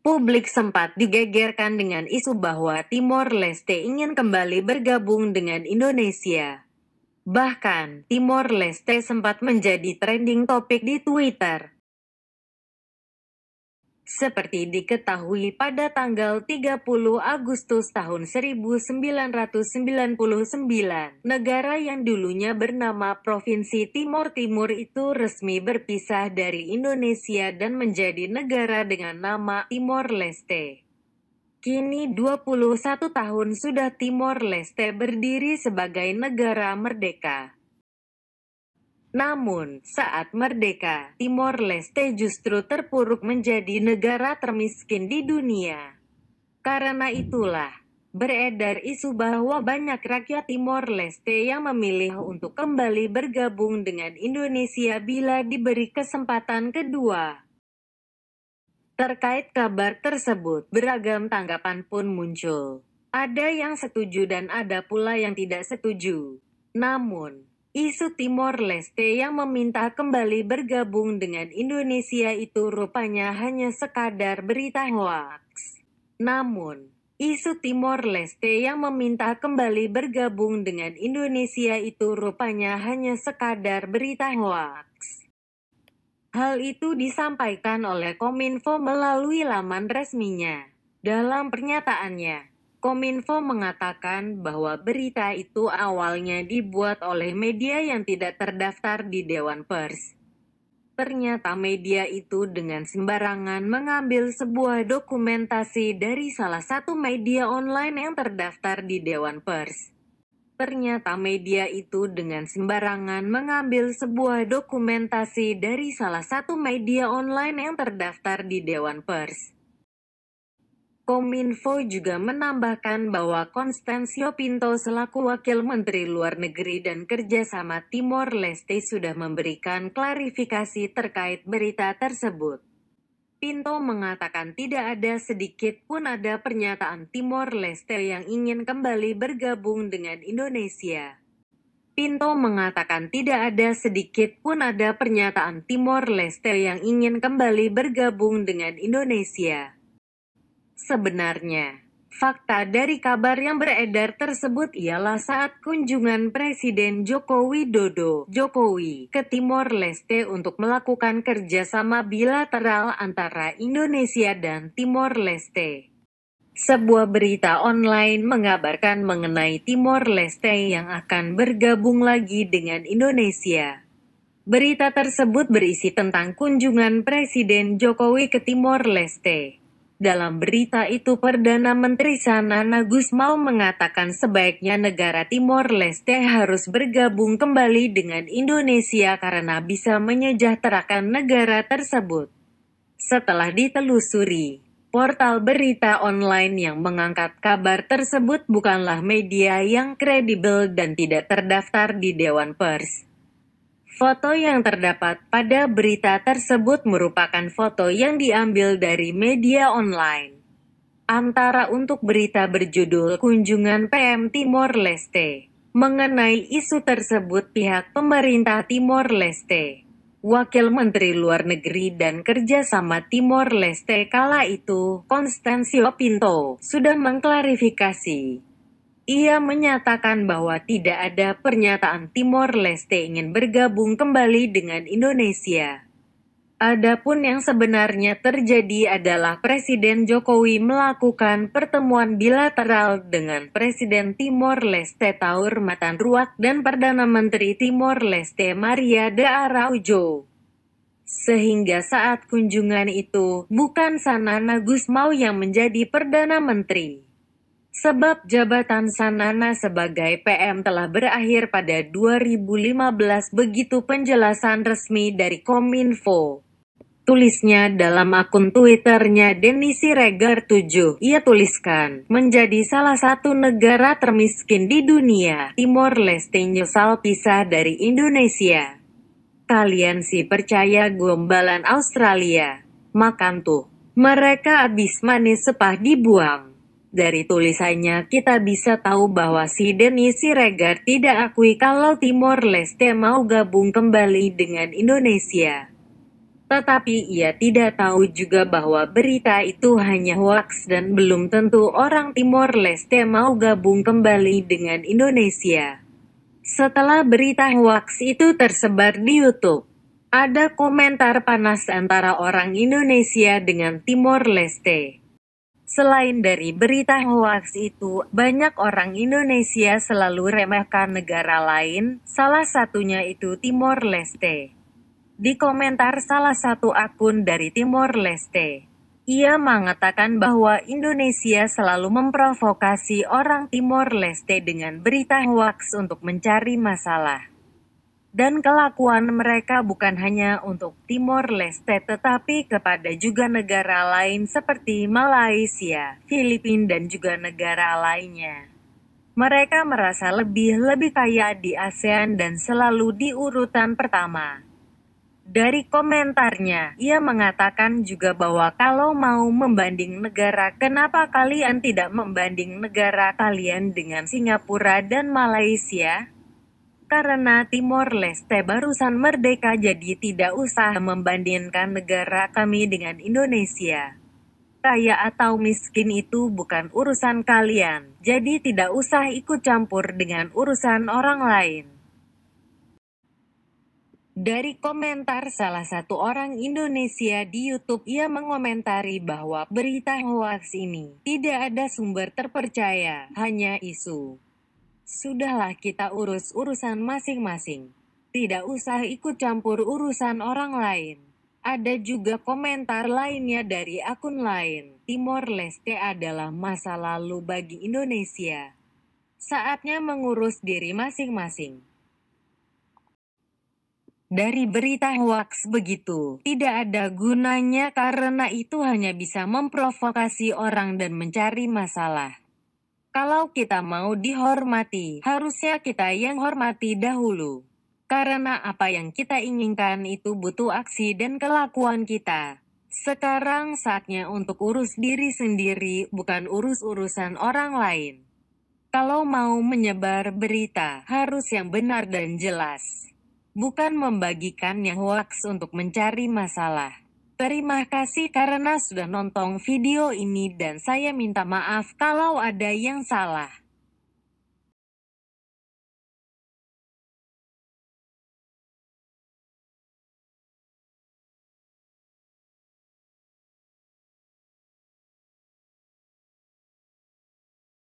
Publik sempat digegerkan dengan isu bahwa Timor Leste ingin kembali bergabung dengan Indonesia. Bahkan, Timor Leste sempat menjadi trending topik di Twitter. Seperti diketahui pada tanggal 30 Agustus tahun 1999, negara yang dulunya bernama Provinsi Timor Timur itu resmi berpisah dari Indonesia dan menjadi negara dengan nama Timor Leste. Kini 21 tahun sudah Timor Leste berdiri sebagai negara merdeka. Namun, saat merdeka, Timor Leste justru terpuruk menjadi negara termiskin di dunia. Karena itulah, beredar isu bahwa banyak rakyat Timor Leste yang memilih untuk kembali bergabung dengan Indonesia bila diberi kesempatan kedua. Terkait kabar tersebut, beragam tanggapan pun muncul. Ada yang setuju dan ada pula yang tidak setuju. Namun, Isu Timor Leste yang meminta kembali bergabung dengan Indonesia itu rupanya hanya sekadar berita hoaks. Namun, isu Timor Leste yang meminta kembali bergabung dengan Indonesia itu rupanya hanya sekadar berita hoaks. Hal itu disampaikan oleh Kominfo melalui laman resminya. Dalam pernyataannya, Kominfo mengatakan bahwa berita itu awalnya dibuat oleh media yang tidak terdaftar di Dewan Pers. Ternyata media itu dengan sembarangan mengambil sebuah dokumentasi dari salah satu media online yang terdaftar di Dewan Pers. Ternyata media itu dengan sembarangan mengambil sebuah dokumentasi dari salah satu media online yang terdaftar di Dewan Pers. Kominfo juga menambahkan bahwa Konstansio Pinto selaku Wakil Menteri Luar Negeri dan Kerjasama Timor Leste sudah memberikan klarifikasi terkait berita tersebut. Pinto mengatakan tidak ada sedikit pun ada pernyataan Timor Leste yang ingin kembali bergabung dengan Indonesia. Pinto mengatakan tidak ada sedikit pun ada pernyataan Timor Leste yang ingin kembali bergabung dengan Indonesia. Sebenarnya, fakta dari kabar yang beredar tersebut ialah saat kunjungan Presiden Joko Widodo Jokowi ke Timor Leste untuk melakukan kerjasama bilateral antara Indonesia dan Timor Leste. Sebuah berita online mengabarkan mengenai Timor Leste yang akan bergabung lagi dengan Indonesia. Berita tersebut berisi tentang kunjungan Presiden Jokowi ke Timor Leste. Dalam berita itu Perdana Menteri Sanana Gusmao mengatakan sebaiknya negara Timor Leste harus bergabung kembali dengan Indonesia karena bisa menyejahterakan negara tersebut. Setelah ditelusuri, portal berita online yang mengangkat kabar tersebut bukanlah media yang kredibel dan tidak terdaftar di Dewan Pers. Foto yang terdapat pada berita tersebut merupakan foto yang diambil dari media online. Antara untuk berita berjudul Kunjungan PM Timor Leste. Mengenai isu tersebut pihak pemerintah Timor Leste, Wakil Menteri Luar Negeri dan Kerjasama Timor Leste kala itu, Konstansio Pinto, sudah mengklarifikasi ia menyatakan bahwa tidak ada pernyataan Timor Leste ingin bergabung kembali dengan Indonesia. Adapun yang sebenarnya terjadi adalah Presiden Jokowi melakukan pertemuan bilateral dengan Presiden Timor Leste Taur Matan Ruak dan Perdana Menteri Timor Leste Maria de Araujo. Sehingga saat kunjungan itu, bukan Sanana Gusmao yang menjadi Perdana Menteri. Sebab jabatan Sanana sebagai PM telah berakhir pada 2015 begitu penjelasan resmi dari Kominfo. Tulisnya dalam akun Twitternya Denisi Regar 7. Ia tuliskan, menjadi salah satu negara termiskin di dunia, Timor Leste nyesal pisah dari Indonesia. Kalian sih percaya gombalan Australia? Makan tuh. Mereka habis manis sepah dibuang. Dari tulisannya kita bisa tahu bahwa si Denny Siregar tidak akui kalau Timor Leste mau gabung kembali dengan Indonesia. Tetapi ia tidak tahu juga bahwa berita itu hanya hoaks dan belum tentu orang Timor Leste mau gabung kembali dengan Indonesia. Setelah berita hoaks itu tersebar di YouTube, ada komentar panas antara orang Indonesia dengan Timor Leste. Selain dari berita hoaks itu, banyak orang Indonesia selalu remehkan negara lain, salah satunya itu Timor Leste. Di komentar salah satu akun dari Timor Leste, ia mengatakan bahwa Indonesia selalu memprovokasi orang Timor Leste dengan berita hoaks untuk mencari masalah. Dan kelakuan mereka bukan hanya untuk Timor Leste tetapi kepada juga negara lain seperti Malaysia, Filipina dan juga negara lainnya. Mereka merasa lebih-lebih kaya di ASEAN dan selalu di urutan pertama. Dari komentarnya, ia mengatakan juga bahwa kalau mau membanding negara, kenapa kalian tidak membanding negara kalian dengan Singapura dan Malaysia? Karena Timor Leste barusan merdeka jadi tidak usah membandingkan negara kami dengan Indonesia. Kaya atau miskin itu bukan urusan kalian, jadi tidak usah ikut campur dengan urusan orang lain. Dari komentar salah satu orang Indonesia di YouTube, ia mengomentari bahwa berita hoax ini tidak ada sumber terpercaya, hanya isu. Sudahlah kita urus urusan masing-masing. Tidak usah ikut campur urusan orang lain. Ada juga komentar lainnya dari akun lain. Timor Leste adalah masa lalu bagi Indonesia. Saatnya mengurus diri masing-masing. Dari berita hoaks begitu, tidak ada gunanya karena itu hanya bisa memprovokasi orang dan mencari masalah. Kalau kita mau dihormati, harusnya kita yang hormati dahulu. Karena apa yang kita inginkan itu butuh aksi dan kelakuan kita. Sekarang saatnya untuk urus diri sendiri, bukan urus-urusan orang lain. Kalau mau menyebar berita, harus yang benar dan jelas. Bukan membagikan yang hoax untuk mencari masalah. Terima kasih karena sudah nonton video ini dan saya minta maaf kalau ada yang salah.